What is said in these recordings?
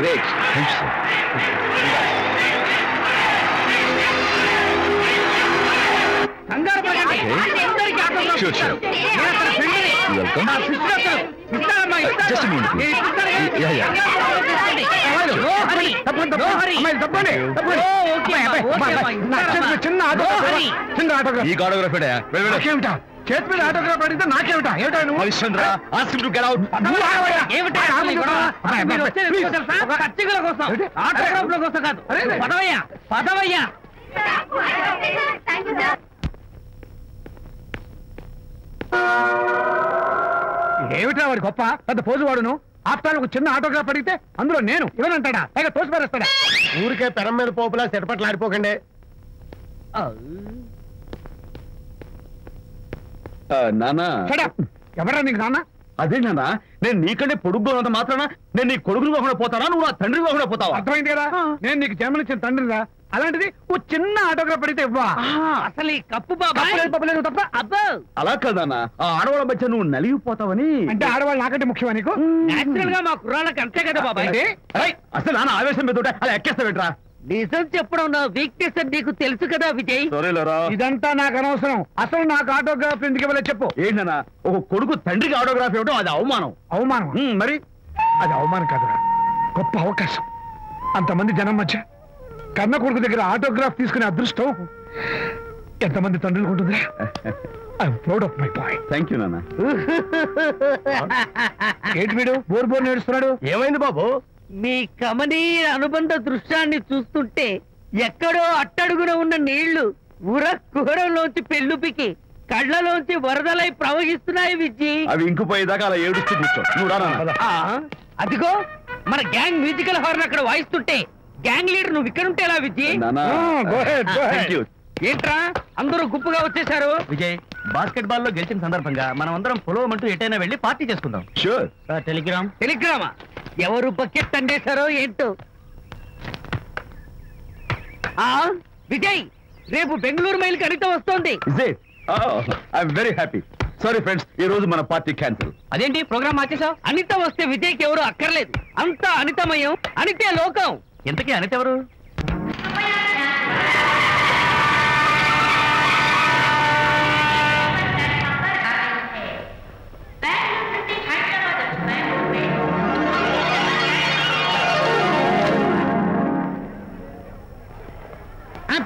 Great thank sir కంగారు పడండి. Okay. అందరికీ ఆటోగ్రాఫ్ Sure, ఇస్తాను. sure. నేను అతని ఫ్రెండ్ని. Welcome. నా sister అతను. ఇస్తానమ్మా, ఇస్తాను. Just a minute, please. నేను ఇస్తాను. Yeah, yeah. అమ్మాయిలు, no hurry. No hurry. ఓ, ఓకే అమ్మా, ఓకే అమ్మా, ఇస్తానమ్మా. చిన్న No hurry. చిన్న ఆటోగ్రాఫ్ ఈ ఆటోగ్రాఫ్ నాకేమిటా చేతి మీద ఆటోగ్రాఫ్ అడిగితే నాకేమిటా? ఏమిటా నువ్వు? Harishchandra ask to get out. ఏమిటి? పచ్చికల కోసం? ఆటోగ్రాఫ్ల కోసం కాదు. పదవయ్యా. పదవయ్యా. ఏమిటా వాడి గొప్ప? పెద్ద పోజు వాడును. ఆప్తాలు ఒక చిన్న ఆటోగ్రాఫ్ అడిగితే అందులో నేను ఇవ్వనంటాడా? పైగా తోసి పారేస్తాడా ఊరికే పెరం మీద పోపులా చెరపట్లు ఆడిపోకండి. నానా. సడా ఎవరా నీకు నాన్న అదే నాన్న నేను నీకంటే పొడుగ్గా ఉన్నంత మాత్రాన నేను నీ కొడుకుని కాకుండా పోతానా? నువ్వు నా తండ్రి కాకుండా పోతావా? అర్థమైంది కదా? నేను నీకు జన్మనిచ్చిన తండ్రిరా అలాంటిది ఓ చిన్న ఆటోగ్రాఫ్ అడిగితే ఇవ్వా. అసలు ఈ కప్పు తప్పలేదు తప్ప. అబ్బో. అలా కాదన్నా ఆ ఆడవాళ్ళ మధ్య నువ్వు నలిగిపోతావని. అంటే ఆడవాళ్ళు నాకంటే ముఖ్యమా నీకు? నేచురల్గా మా కుర్రాళ్ళకి అంతే కదా బాబాయ్? ఏయ్, అసలు నాన్న ఆవేశం మీద ఉంటే అలా ఎక్కేస్తావేంట్రా? నిజం చెప్పడం నా వీక్నెస్ అని నీకు తెలుసు కదా విజయ్? సరేలేరా. ఇదంతా నాకు అనవసరం. అసలు నాకు ఆటోగ్రాఫ్ ఎందుకు ఇవ్వలేదు చెప్పు. ఏంటన్నా ఒక కొడుకు తండ్రికి ఆటోగ్రాఫ్ ఇవ్వడం అది అవమానం. అవమానం? మరి? అది అవమానం కాదురా. గొప్ప అవకాశం. అంతమంది జనం మధ్య కన్న కొడుకు దగ్గర ఆటోగ్రాఫ్ తీసుకునే అదృష్టం ఎంతమంది తండ్రులకు ఉంటుందిరా? I'm proud of my boy thank you నాన్న. ఏంటి వీడు? బోర్ బోర్ నేడుస్తున్నాడు. ఏమైంది బాబు? మీ కమనీయ అనుబంధ దృశ్యాన్ని చూస్తుంటే ఎక్కడో అట్టడుగున ఉన్న నీళ్ళు ఉర కుహరంలోంచి పెళ్ళుపికి కళ్ళలోంచి వరదలై ప్రవహిస్తున్నాయి విజ్జి. అవి ఇంకిపోయేదాకా అలా ఏడుస్తూ కూర్చో. నువ్వు అదిగో మన గ్యాంగ్ మ్యూజికల్ హార్న్ అక్కడ వాయిస్తుంటే గ్యాంగ్ లీడర్ నువ్వు ఇక్కడ ఉంటే ఎలా విజ్జి? ఏంట్రా అందరూ గుంపుగా వచ్చేసారు విజయ్ బాస్కెట్ బాల్లో గెలిచిన సందర్భంగా మనం అందరం పొలవమంటూ ఎటైనా వెళ్ళి పార్టీ చేసుకుందాం. Sure telegram. టెలిగ్రామా? ఎవరు బకెట్ అండేశారో ఏంటో? ఆ విజయ్ రేపు బెంగళూరు మైల్ అనిత వస్తోంది. వెరీ హ్యాపీ సారీ ఫ్రెండ్స్ ఈ రోజు మన పార్టీ క్యాన్సిల్. అదేంటి ప్రోగ్రామ్ మార్చేసావు అనిత వస్తే విజయ్కి ఎవరు అక్కర్లేదు. అంతా అనితమయం అనితే లోకం. ఇంతకీ అనిత ఎవరు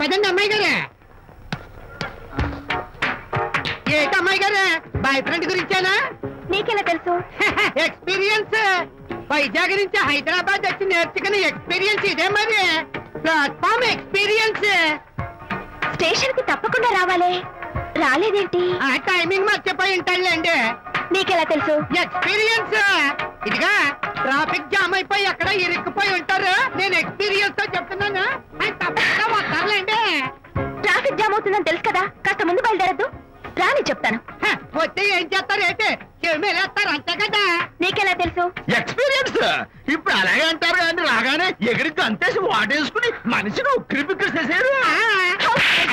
పదండి అమ్మాయి గారే. ఏంటి అమ్మాయి గారే? బాయ్ ఫ్రెండ్ గురించేనా? నీకెలా తెలుసు? ఎక్స్పీరియన్స్. వైజాగ్ నుంచి హైదరాబాద్ వచ్చి నేర్చుకునే ఎక్స్పీరియన్స్ ఇదే మరి. Platform experience. స్టేషన్కి తప్పకుండా రావాలే. రాలేదేంటి? ఆ టైమింగ్ మర్చిపోయి ఉంటాడులేండి నీకెలా తెలుసు? ఎక్స్పీరియన్స్. ఇదిగా ట్రాఫిక్ జామ్ అయిపోయి ఎక్కడ ఇరుక్కుపోయి ఉంటారు? నేను ఎక్స్పీరియన్స్తో చెప్తున్నాను. ఆయన తప్పకుండా వస్తారులేండి. ట్రాఫిక్ జామ్ అవుతుందని తెలుసు కదా? కాస్త ముందు బయలుదేరద్దు. రాని చెప్తాను. హ, వస్తే ఏం చేస్తారు ఏంటి చెమేలేస్తారు అంతే కదా? నీకెలా తెలుసు? ఎక్స్పీరియన్స్ ఇప్పుడు అలాగే అంటారు కానీ రాగానే ఎగిరికి అంతేసి వాటేసుకుని మనిషిని ఉక్కిరి బిక్కిరి చేసేరు. ఆ,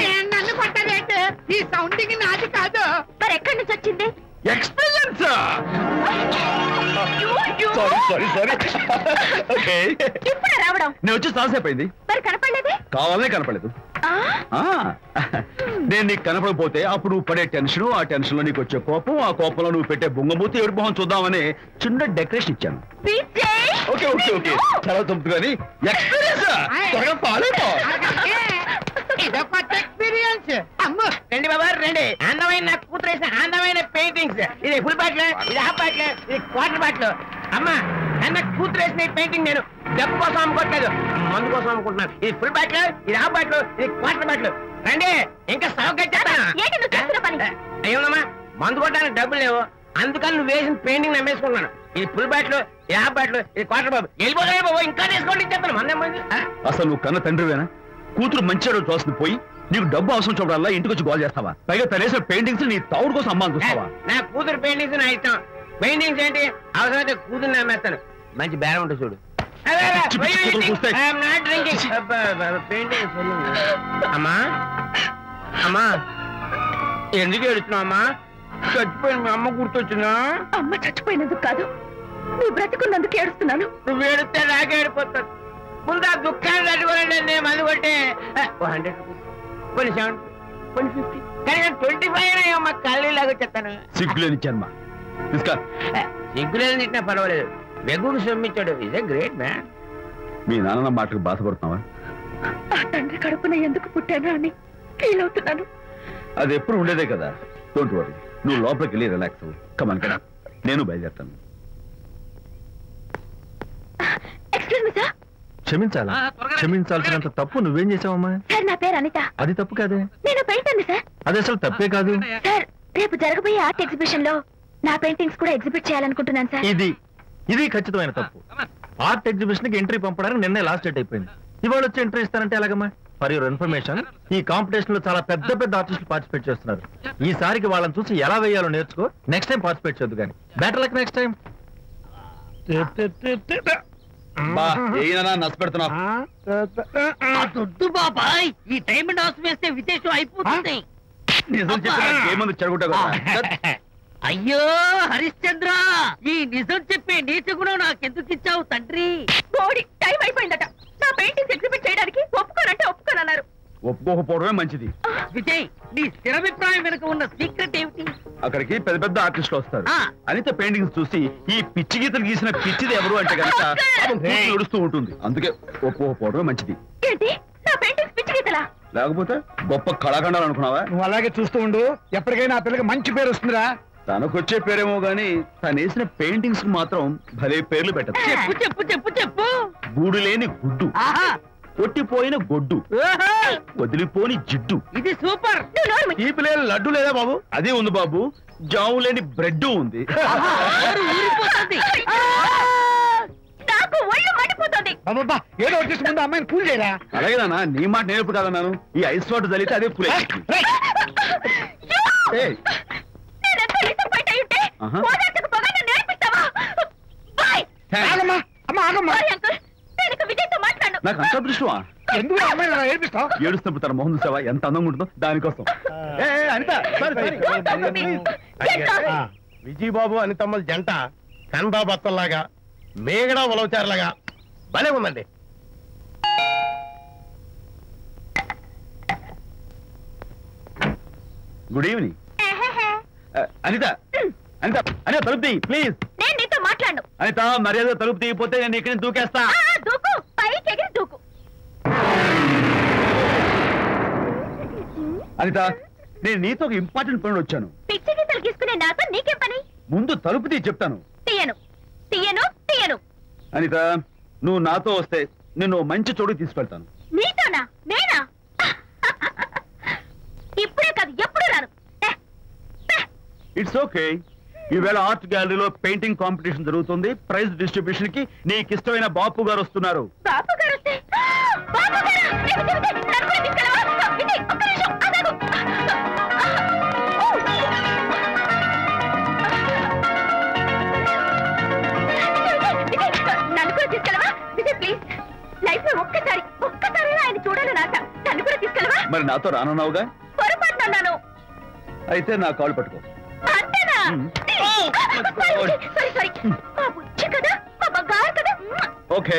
ఏ, నన్ను కొట్టారేంటి ఈ సౌండింగ్ నాది కాదు. మరి ఎక్కడి నుంచి వచ్చింది? Experience sorry sorry sorry okay ఇప్పుడే రావడం. నేను వచ్చి చాలాసేపు అయింది. మరి కనపడలేదే? కావాలనే కనపడలేదు. ఆ, ఆ, నేను నీకు కనపడకపోతే అప్పుడు నువ్వు పడే టెన్షన్ ఆ టెన్షన్లో నీకు వచ్చే కోపం ఆ కోపంలో నువ్వు పెట్టే బొంగమూతి ఏడు మొహం చూద్దామని చిన్న డెకరేషన్ ఇచ్చాను. విజయ్! Okay okay okay. చాలా తప్పు కానీ ఎక్స్పీరియన్స్ త్వరగా ఫాలో అయిపో. అలాగే. ఇదో కొత్త ఎక్స్పీరియన్స్ అమ్మో రండి బాబా రండి. అందమైన నాకు కూతురు వేసిన అందమైన పెయింటింగ్స్. ఇది ఫుల్ బాటిల్ ఇది హాఫ్ బాటిల్ ఇది క్వార్టర్ బాటిల్ అమ్మా అన్న కూతురు వేసిన ఈ పెయింటింగ్ నేను. డబ్బు కోసం అమ్ముకోవట్లేదు మందు కోసం అమ్ముకుంటున్నాను. ఇది ఫుల్ బాటిల్ ఇది హాఫ్ బాటిల్ ఇది క్వార్టర్ బాటిల్. రండి ఇంకా? అయ్యోనమ్మా మందు కొట్టడానికి డబ్బులు లేవు. అందుకని నువ్వు వేసిన పెయింటింగ్ నమ్మేసుకున్నాను ఇది ఫుల్ బాటిల్ ఇది హాఫ్ బాటిల్ ఇది క్వార్టర్ బాబు. వెళ్ళిపోతాయి బాబు ఇంకా తీసుకోండి చెప్తాను. మందే మంది? అసలు నువ్వు కన్న తండ్రివేనా? కూతురు మంచి రోజు చూస్తుంది పోయి నీకు డబ్బు అవసరం చూడాలా ఇంటికి వచ్చి గోల్ చేస్తావా? పైగా తనేసిన పెయింటింగ్స్ నీ తౌడు కోసం అమ్మాని చూస్తావా? నా కూతురు పెయింటింగ్స్ నా ఇష్టం. పెయింటింగ్స్ ఏంటి? అవసరమైతే కూతురు నమ్మేస్తాను. మంచి బేరం ఉంటుంది చూడు. అమ్మా. అమ్మా. ఎందుకు ఏడుస్తున్నావు అమ్మా? చచ్చిపోయిన మీ అమ్మ గుర్తొచ్చిందా? అమ్మ చచ్చిపోయినందుకు కాదు. నువ్వు బ్రతికున్నందుకు ఏడుస్తున్నాను. నువ్వు ఏడితే నాకే ఏడిపోతాను ముందు ఆ దుఃఖాన్ని తట్టుకోలేండి నేను మందు కొట్టే. Hundred rupees. కొన్ని సెవెన్ కొన్ని ఫిఫ్టీ. కానీ ట్వంటీ ఫైవ్ అమ్మ కళ్ళు లాగా చెప్తాను. సిగ్గులేని జన్మ తీసుకో సిగ్గులేదు తిట్టినా పర్వాలేదు. వెగుకు సొమ్మించాడు ఇస్ ఏ గ్రేట్ మ్యాన్ మీ నాన్న మాటకు బాధపడుతున్నావా? ఆ తండ్రి కడుపున ఎందుకు పుట్టాను అని ఫీల్ అవుతున్నాను అది ఎప్పుడు ఉండేదే కదా. డోంట్ వరీ నువ్వు లోపలికి వెళ్ళి రిలాక్స్ అవ్వు. కమన్ కదా నేను బయలుదేరుతాను. Excuse me sir క్షమించాలా? క్షమించాల్సినంత తప్పు నువ్వేం చేసావమ్మా? సార్ నా పేరు అనిత. అది తప్పు కాదే? నేను పెయింటర్ని సార్ అది అసలు తప్పే కాదు. సార్ రేపు జరగబోయే ఆర్ట్ ఎగ్జిబిషన్లో నా పెయింటింగ్స్ కూడా ఎగ్జిబిట్ చేయాలనుకుంటున్నాను సార్. ఇది ఇది ఖచ్చితమైన తప్పు. ఆర్ట్ ఎగ్జిబిషన్కి ఎంట్రీ పంపడానికి నిన్నే లాస్ట్ డేట్ అయిపోయింది. ఇవాళ వచ్చి ఎంట్రీ ఇస్తానంటే ఎలాగమ్మా? ఫర్ యువర్ ఇన్ఫర్మేషన్ ఈ కాంపిటీషన్లో చాలా పెద్ద పెద్ద ఆర్టిస్టులు పార్టిసిపేట్ చేస్తున్నారు. ఈసారికి వాళ్ళని చూసి ఎలా వేయాలో నేర్చుకో. నెక్స్ట్ టైం పార్టిసిపేట్ చేయొద్దు కానీ. బెటర్ లక్ నెక్స్ట్ టైం దొడ్డు బాబాయ్. ఈ డైమండ్ హౌస్ వేస్తే విశేషం అయిపోతుంది. నిజం చెప్పిన ఏమంది చెడగొట్టా కదా అయ్యో హరిశ్చంద్ర! ఈ నిజం చెప్పే నీచ గుణం నాకెందుకు ఇచ్చావు తండ్రి? బోడీ టైం అయిపోయిందట. నా పెయింటింగ్స్ ఎగ్జిబిట్ చేయడానికి ఒప్పుకోనంటే ఒప్పుకోనన్నారు. ఒప్పుకోకపోవడమే మంచిది. విజయ్ నీ స్థిరాభిప్రాయం వెనుక ఉన్న సీక్రెట్ ఏమిటి? అక్కడికి పెద్ద పెద్ద ఆర్టిస్టులు వస్తారు. ఆ. అనిత పెయింటింగ్స్ చూసి ఈ పిచ్చి గీతలు గీసిన పిచ్చిది ఎవరు అంటే కనుక ఏడుస్తూ ఉంటుంది. అందుకే ఒప్పుకోకపోవడమే మంచిది. ఏంటి? నా పెయింటింగ్స్ పిచ్చి గీతలా? లేకపోతే గొప్ప కళాఖండాలు అనుకున్నావా? నువ్వు అలాగే చూస్తూ ఉండు. ఎప్పటికైనా ఆ పిల్లకి మంచి పేరు వస్తుందిరా. తనకొచ్చే పేరేమో గాని తను వేసిన పెయింటింగ్స్కి మాత్రం భలే పేర్లు పెట్టదు. చెప్పు చెప్పు చెప్పు చెప్పు. గూడు లేని గుడ్డు. ఆహా. కొట్టిపోయిన గొడ్డు. వదిలిపోని జిడ్డు. ఇది సూపర్. తీపి లేని లడ్డు లేదా బాబు? అదే ఉంది బాబు. జాము లేని బ్రెడ్ ఉంది. ఏదో వచ్చేసి ముందు అమ్మాయిని కూల్ చేయరా? అలాగే నాన్న నీ మాట నేర్పు కాదన్నాను. ఈ ఐస్ వాటర్ చల్లితే అదే పులే నాకు అంత అదృష్టమా? ఎందుకు ఏడిపిస్తావు? ఏడుస్తున్నప్పుడు తన మొహం చూసావా? ఎంత అందంగా ఉంటుందో దానికోసం. అనిత విజయబాబు అనితమ్మల జంట కన్బా బత్తల్లాగా మేగడ ఉలవచారులాగా భలే ఉందండి. గుడ్ ఈవినింగ్ ఎహెహె. అనిత. అనిత అనిత తలుపు తీయి ప్లీజ్ నేను నీతో మాట్లాడను. అనిత మర్యాద తలుపు తీయకపోతే నేను ఇక్కడ నుంచి దూకేస్తా. దూకు. పైకి ఎగిరి దూకు. అనిత నేను నీతో ఒక ఇంపార్టెంట్ పని వచ్చాను. పిచ్చి గీతలు గీసుకునే నాతో నీకేం పని? ముందు తలుపు తీయి చెప్తాను. తీయను. తీయను తీయను. అనిత నువ్వు నాతో వస్తే నిన్ను ఓ మంచి చోటుకి తీసుకెళ్తాను. నీతోనా? నేనా? ఇప్పుడే కాదు ఎప్పుడు రాను. ఇట్స్ ఓకే ఈవేళ ఆర్ట్ గ్యాలరీలో పెయింటింగ్ కాంపిటీషన్ జరుగుతుంది. ప్రైజ్ డిస్ట్రిబ్యూషన్కి నీకు ఇష్టమైన బాపు గారు వస్తున్నారు ఒక్కసారి ఒక్కసారి ఆయన చూడాలని ఆశ. నన్ను కూడా తీసుకెళ్ళవా? మరి నాతో రానున్నావుగా? అయితే నా కాల్ పట్టుకో. అంతేనా? ఓకే